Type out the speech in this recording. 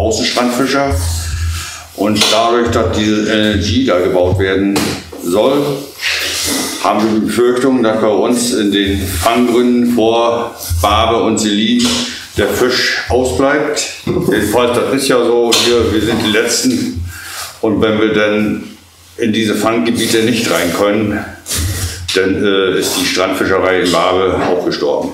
Außenstrandfischer. Und dadurch, dass diese LNG da gebaut werden soll, haben wir die Befürchtung, dass bei uns in den Fanggründen vor Barbe und Selin der Fisch ausbleibt. Jedenfalls, das ist ja so, hier, wir sind die Letzten. Und wenn wir dann in diese Fanggebiete nicht rein können, dann äh, ist die Strandfischerei in Barbe auch gestorben.